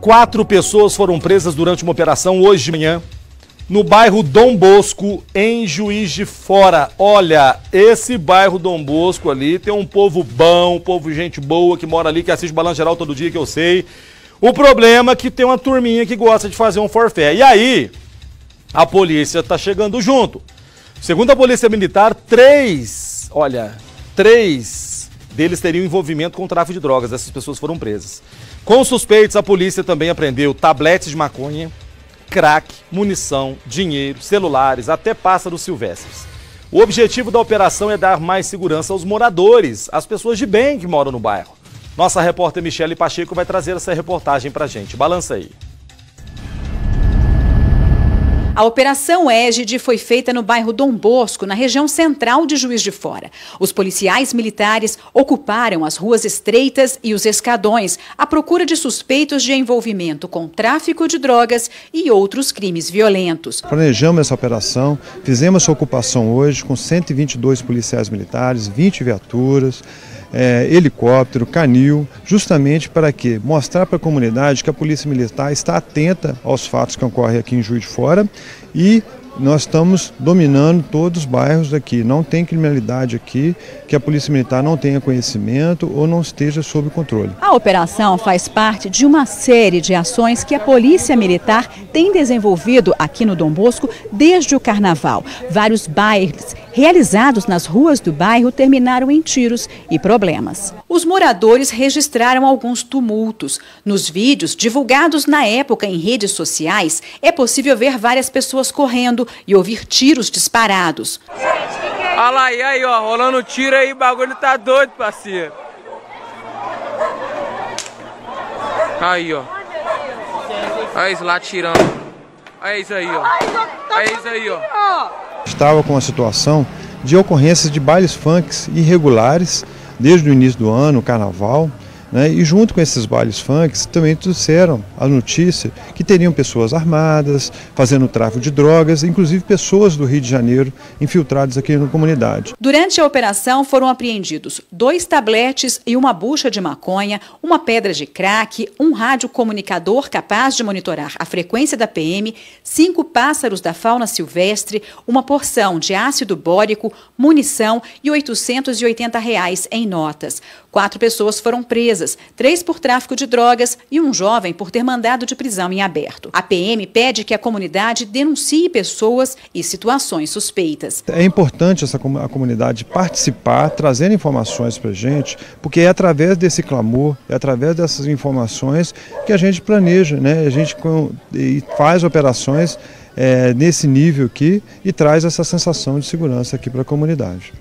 Quatro pessoas foram presas durante uma operação hoje de manhã no bairro Dom Bosco, em Juiz de Fora. Olha, esse bairro Dom Bosco ali tem um povo bom, um povo gente boa que mora ali, que assiste Balanço Geral todo dia, que eu sei. O problema é que tem uma turminha que gosta de fazer um forfé. E aí, a polícia está chegando junto. Segundo a Polícia Militar, três, olha, três deles teriam envolvimento com tráfico de drogas. Essas pessoas foram presas. Com suspeitos, a polícia também apreendeu tabletes de maconha, crack, munição, dinheiro, celulares, até pássaros silvestres. O objetivo da operação é dar mais segurança aos moradores, às pessoas de bem que moram no bairro. Nossa repórter Michele Pacheco vai trazer essa reportagem pra gente. Balança aí. A Operação Égide foi feita no bairro Dom Bosco, na região central de Juiz de Fora. Os policiais militares ocuparam as ruas estreitas e os escadões à procura de suspeitos de envolvimento com tráfico de drogas e outros crimes violentos. Planejamos essa operação, fizemos essa ocupação hoje com 122 policiais militares, 20 viaturas é, helicóptero, canil, justamente para quê? Mostrar para a comunidade que a Polícia Militar está atenta aos fatos que ocorrem aqui em Juiz de Fora e nós estamos dominando todos os bairros aqui. Não tem criminalidade aqui que a Polícia Militar não tenha conhecimento ou não esteja sob controle. A operação faz parte de uma série de ações que a Polícia Militar tem desenvolvido aqui no Dom Bosco desde o Carnaval. Vários bairros realizados nas ruas do bairro terminaram em tiros e problemas. Os moradores registraram alguns tumultos. Nos vídeos divulgados na época em redes sociais, é possível ver várias pessoas correndo e ouvir tiros disparados. Olha lá, e aí, ó, rolando tiro aí, o bagulho tá doido, parceiro. Aí, ó. Olha isso lá tirando. Olha isso aí, ó. Olha isso aí, ó. Estava com a situação de ocorrências de bailes funks irregulares desde o início do ano, o carnaval, né? E junto com esses bailes funk, também trouxeram a notícia que teriam pessoas armadas, fazendo tráfico de drogas, inclusive pessoas do Rio de Janeiro infiltradas aqui na comunidade. Durante a operação foram apreendidos dois tabletes e uma bucha de maconha, uma pedra de crack, um rádio comunicador capaz de monitorar a frequência da PM, cinco pássaros da fauna silvestre, uma porção de ácido bórico, munição e 880 reais em notas. Quatro pessoas foram presas, três por tráfico de drogas e um jovem por ter mandado de prisão em aberto. A PM pede que a comunidade denuncie pessoas e situações suspeitas. É importante essa, a comunidade participar, trazendo informações para a gente, porque é através desse clamor, é através dessas informações que a gente planeja, né? a gente faz operações é, nesse nível aqui e traz essa sensação de segurança aqui para a comunidade.